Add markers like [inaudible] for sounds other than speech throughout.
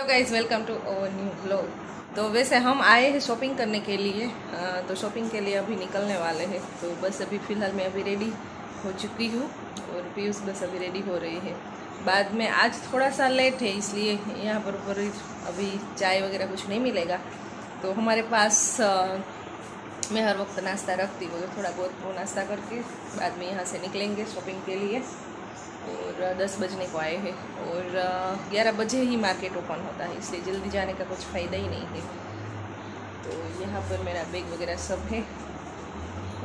Hello guys welcome to our new blog तो वैसे हम आए हैं शॉपिंग करने के लिए। अ, तो शॉपिंग के लिए अभी निकलने वाले हैं। तो बस अभी फ़िलहाल मैं अभी रेडी हो चुकी हूँ और पीयूष बस अभी रेडी हो रही है। बाद में आज थोड़ा सा लेट है इसलिए यहाँ पर ऊपर अभी चाय वगैरह कुछ नहीं मिलेगा। तो हमारे पास अ, मैं हर वक्त नाश्ता रखती हूँ थोड़ा बहुत वो नाश्ता करके बाद में यहाँ से निकलेंगे शॉपिंग के लिए। और दस बजने को आए हैं और ग्यारह बजे ही मार्केट ओपन होता है इसलिए जल्दी जाने का कुछ फ़ायदा ही नहीं है। तो यहाँ पर मेरा बैग वगैरह सब है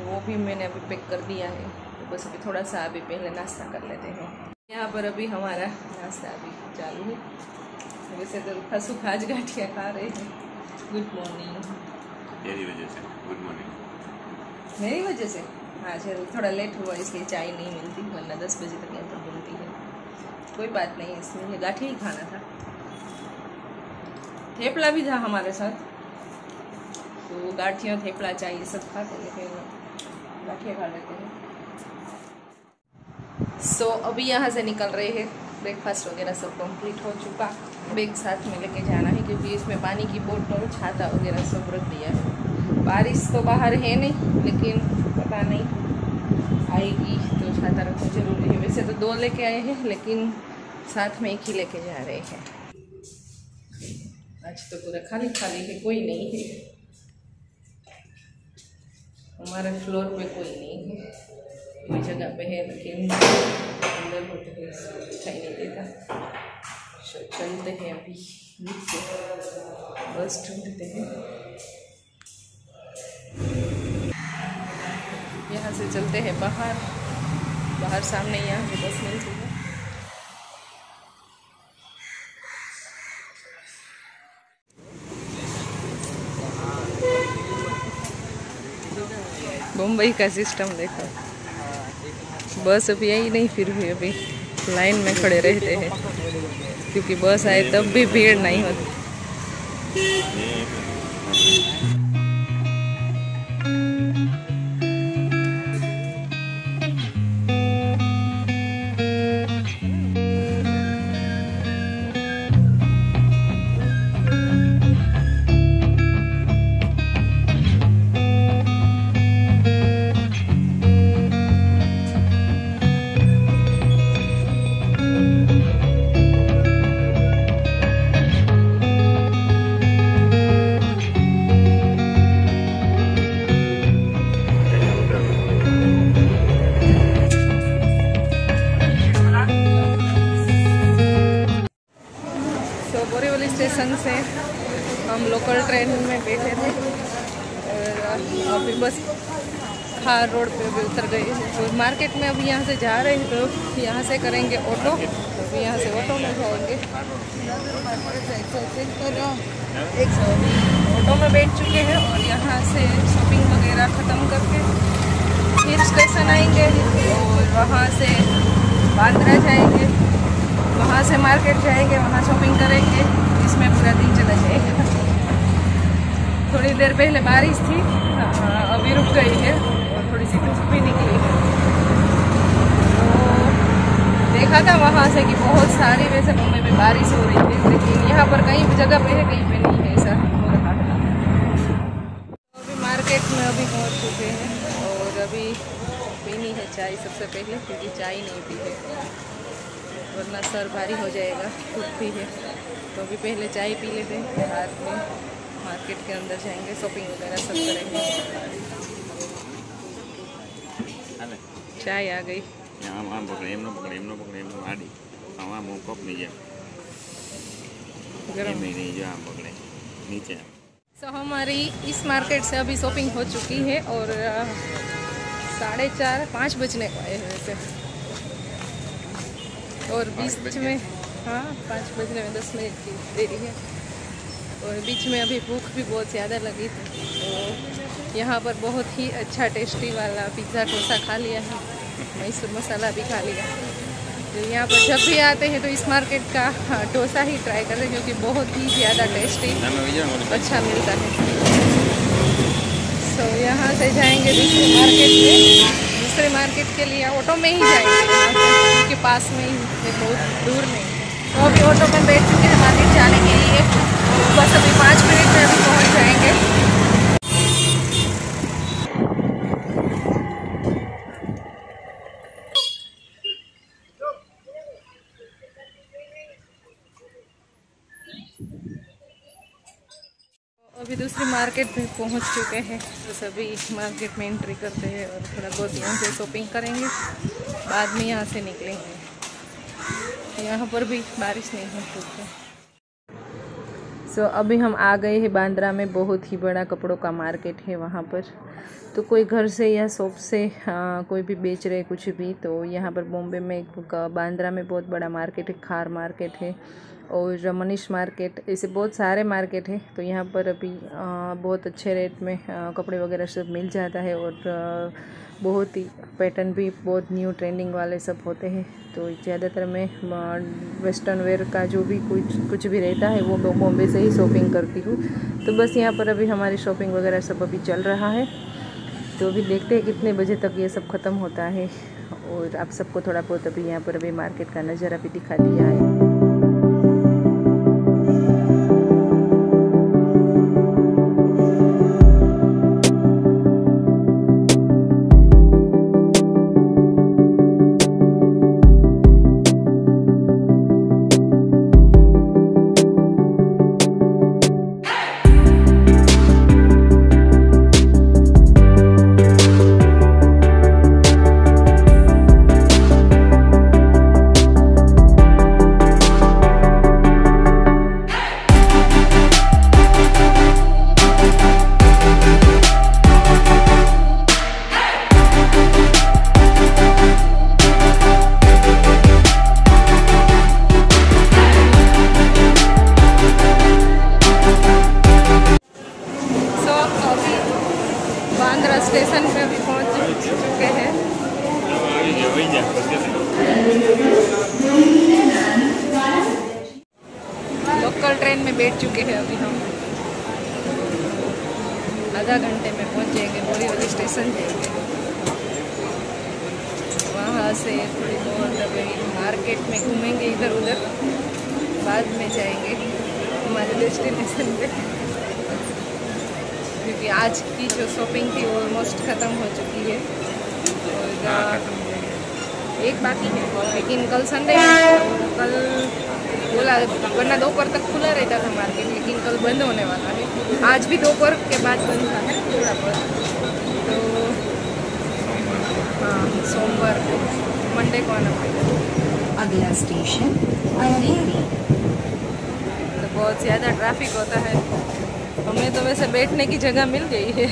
वो भी मैंने अभी पैक कर दिया है तो बस अभी थोड़ा सा अभी पहले नाश्ता कर लेते हैं। यहाँ पर अभी हमारा नाश्ता अभी चालू है। वैसे तो खसू खाज गाठिया खा रहे हैं। गुड मॉर्निंग तेरी वजह से गुड मॉर्निंग मेरी वजह से? हाँ चल थोड़ा लेट हुआ इसलिए चाय नहीं मिलती वरना दस बजे तक यहाँ कोई बात नहीं इसमें गाठी ही खाना था। थेपला भी था हमारे साथ। तो गाठियाँ थेपला चाहिए सब खाते फिर गाठियाँ खा लेते हैं। सो so, अभी यहाँ से निकल रहे हैं। ब्रेकफास्ट वगैरह सब कंप्लीट हो चुका। बैग साथ में लेके जाना है क्योंकि इसमें पानी की बोतल छाता वगैरह सब रख दिया है। बारिश तो बाहर है नहीं लेकिन पता नहीं आएगी। तो रखना ज़रूरी है। वैसे तो दो लेके आए हैं, लेकिन साथ में एक ही लेके जा रहे हैं। आज तो पूरा खाली खाली है, कोई नहीं है। हमारे फ्लोर पे कोई नहीं है। कोई जगह पे है, लेकिन अंदर होते हैं इसको दिखाई नहीं देता। तो चलते हैं अभी, नीचे। बस ढूंढते हैं। यहाँ से चलते हैं बाहर। बाहर सामने यहाँ से बस मिलती है। मुंबई का सिस्टम देखो। बस अभी आई नहीं, फिर भी अभी लाइन में खड़े रहते हैं। क्योंकि बस आए तब भी भीड़ नहीं होती। बोरीवली स्टेशन से हम लोकल ट्रेन में बैठे थे और अभी बस खार रोड पे अभी उतर गए तो मार्केट में अभी यहाँ से जा रहे हैं तो यहाँ से करेंगे ऑटो, अभी यहाँ से ऑटो में जाएँगे। ऑटो में बैठ चुके हैं और यहाँ से शॉपिंग वगैरह ख़त्म करके फिर स्टेशन आएँगे और वहाँ से बांद्रा जाएँगे। वहाँ से मार्केट जाएँगे वहाँ शॉपिंग करेंगे इसमें पूरा दिन चला जाएगा। थोड़ी देर पहले बारिश थी हाँ, अभी रुक गई है और थोड़ी सी धूप भी निकली है। तो देखा था वहाँ से कि बहुत सारी वैसे मुंबई में बारिश हो रही थी लेकिन यहाँ पर कहीं जगह पे है कहीं पे नहीं है ऐसा हो रहा है। तो अभी मार्केट में अभी पहुँच चुके हैं और अभी पीनी है चाय सबसे पहले क्योंकि चाय नहीं पी है। वरना सर भारी हो जाएगा धूप भी है तो अभी पहले चाय पी लेते हैं बाद में मार्केट के अंदर जाएंगे शॉपिंग वगैरह सब करेंगे હાલે चाय आ गई આમ આમ પકડે એમનો પકડે એમનો પકડે એમનો આડી આમ આમ હું કપ નહીં જેમ गर्म એમ નહીં જો આમ પકડે નીચે सो हमारी इस मार्केट से अभी शॉपिंग हो चुकी है और अ, साढ़े चार पाँच बजने को आए हैं वैसे और बीच में हाँ पाँच बजने में दस मिनट की देरी है। और बीच में अभी भूख भी बहुत ज़्यादा लगी थी। तो यहाँ पर बहुत ही अच्छा टेस्टी वाला पिज़्ज़ा डोसा खा लिया है। मैसूर मसाला भी खा लिया। तो यहाँ पर जब भी आते हैं तो इस मार्केट का हाँ, डोसा ही ट्राई करें क्योंकि बहुत ही ज़्यादा टेस्टी अच्छा मिलता है। सो यहाँ से जाएँगे दूसरे मार्केट में। दूसरे मार्केट के लिए ऑटो में ही जाएँगे। के पास में ही है, बहुत दूर नहीं तो अभी ऑटो में बैठ चुके हैं मंदिर जाने के लिए। बस अभी पाँच मिनट में अभी पहुँच जाएँगे। दूसरी मार्केट में पहुँच चुके हैं। तो सभी मार्केट में एंट्री करते हैं और थोड़ा बहुत यहाँ से शॉपिंग करेंगे। बाद में यहाँ से निकलेंगे। यहाँ पर भी बारिश नहीं हो चुकी है। सो so, अभी हम आ गए हैं बांद्रा में। बहुत ही बड़ा कपड़ों का मार्केट है वहाँ पर। तो कोई घर से या शॉप से आ, कोई भी बेच रहे कुछ भी तो यहाँ पर बॉम्बे में बांद्रा में बहुत बड़ा मार्केट है खार मार्केट है। और मनीष मार्केट, ऐसे बहुत सारे मार्केट है। तो यहाँ पर अभी बहुत अच्छे रेट में कपड़े वगैरह सब मिल जाता है और बहुत ही पैटर्न भी बहुत न्यू ट्रेंडिंग वाले सब होते हैं। तो ज़्यादातर मैं वेस्टर्न वेयर का जो भी कुछ कुछ भी रहता है वो बॉम्बे से ही शॉपिंग करती हूँ। तो बस यहाँ पर अभी हमारी शॉपिंग वगैरह सब अभी चल रहा है। तो अभी देखते हैं कितने बजे तक ये सब ख़त्म होता है। और आप सबको थोड़ा बहुत अभी यहाँ पर अभी मार्केट का नज़ारा भी दिखा दिया है। बैठ चुके हैं अभी हम। आधा घंटे में पहुँच जाएँगे बोरीवली स्टेशन जाएँगे। वहाँ से थोड़ी बहुत अभी मार्केट में घूमेंगे इधर उधर बाद में जाएँगे हमारे डेस्टिनेशन पे। क्योंकि आज की जो शॉपिंग थी वो ऑलमोस्ट ख़त्म हो चुकी है। और हाँ, एक बाकी है लेकिन कल संडे कल बोला वरना दोपहर तक खुला रहता था मार्केट लेकिन कल बंद होने वाला है। आज भी दोपहर के बाद बंद था है थोड़ा बहुत तो हाँ सोमवार को मंडे को आना पड़ेगा। अगला स्टेशन अंधेरी तो बहुत ज़्यादा ट्रैफ़िक होता है। हमें तो वैसे बैठने की जगह मिल गई है।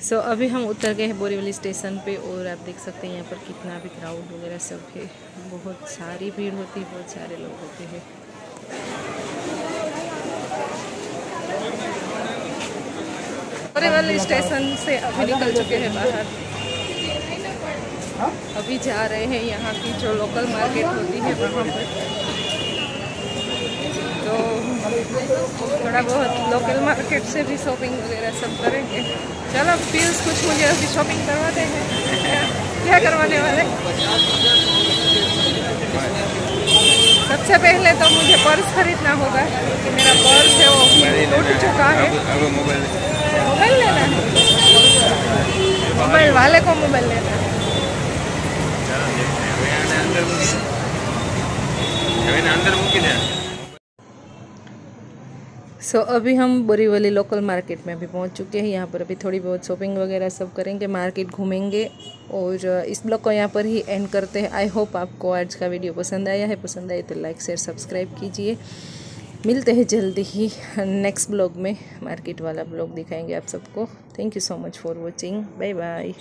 सो so, अभी हम उतर गए हैं बोरीवली स्टेशन पे और आप देख सकते हैं यहाँ पर कितना भी क्राउड वगैरह सब है। बहुत सारी भीड़ होती है बहुत सारे लोग होते हैं। बोरीवली स्टेशन से अभी निकल चुके हैं बाहर। अभी जा रहे हैं यहाँ की जो लोकल मार्केट होती है वहाँ पर। थोड़ा बहुत लोकल मार्केट से भी शॉपिंग वगैरह सब करेंगे। चलो प्लीज़ कुछ मुझे अभी शॉपिंग करवाते हैं। [laughs] क्या करवाने वाले? सबसे पहले तो मुझे पर्स खरीदना होगा क्योंकि मेरा पर्स है वो टूट चुका है। मोबाइल लेना है? मोबाइल वाले को मोबाइल लेना है। अंदर मुमकिन है सो so, अभी हम बोरीवली लोकल मार्केट में अभी पहुँच चुके हैं। यहाँ पर अभी थोड़ी बहुत शॉपिंग वगैरह सब करेंगे मार्केट घूमेंगे और इस ब्लॉग को यहाँ पर ही एंड करते हैं। आई होप आपको आज का वीडियो पसंद आया है। पसंद आए तो लाइक शेयर सब्सक्राइब कीजिए। मिलते हैं जल्दी ही नेक्स्ट ब्लॉग में। मार्केट वाला ब्लॉग दिखाएँगे आप सबको। Thank you so much for watching bye bye